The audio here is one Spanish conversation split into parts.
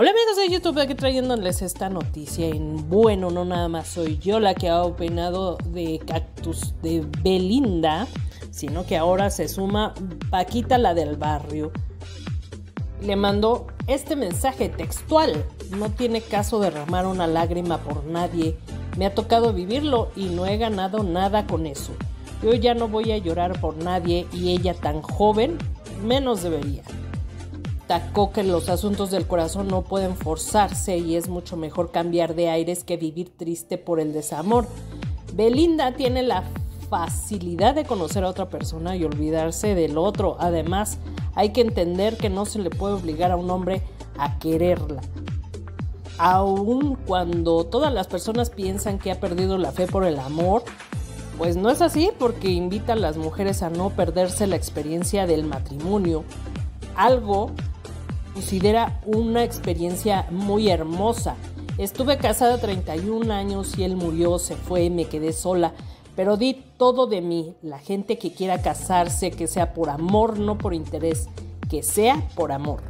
Hola amigos de YouTube, aquí trayéndoles esta noticia en bueno, no nada más soy yo la que ha opinado de Cactus de Belinda, sino que ahora se suma Paquita la del barrio. Le mandó este mensaje textual. No tiene caso derramar una lágrima por nadie. Me ha tocado vivirlo y no he ganado nada con eso. Yo ya no voy a llorar por nadie y ella tan joven menos debería destacó que los asuntos del corazón no pueden forzarse y es mucho mejor cambiar de aires que vivir triste por el desamor. Belinda tiene la facilidad de conocer a otra persona y olvidarse del otro. Además, hay que entender que no se le puede obligar a un hombre a quererla. Aun cuando todas las personas piensan que ha perdido la fe por el amor, pues no es así porque invita a las mujeres a no perderse la experiencia del matrimonio, algo considera una experiencia muy hermosa. Estuve casada 31 años y él murió, se fue, me quedé sola, pero di todo de mí. La gente que quiera casarse, que sea por amor, no por interés, que sea por amor.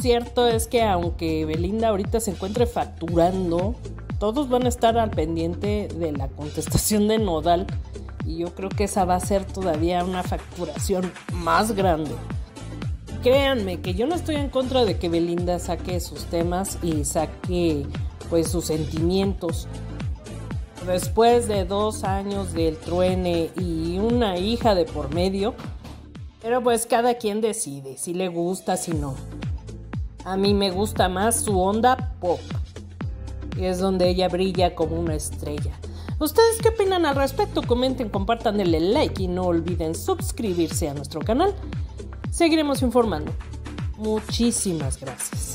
Cierto es que aunque Belinda ahorita se encuentre facturando, todos van a estar al pendiente de la contestación de Nodal y yo creo que esa va a ser todavía una facturación más grande créanme que yo no estoy en contra de que Belinda saque sus temas y saque pues sus sentimientos. Después de dos años del truene y una hija de por medio, pero pues cada quien decide si le gusta, si no. A mí me gusta más su onda pop. Y es donde ella brilla como una estrella. ¿Ustedes qué opinan al respecto? Comenten, compartan, denle like y no olviden suscribirse a nuestro canal seguiremos informando. Muchísimas gracias.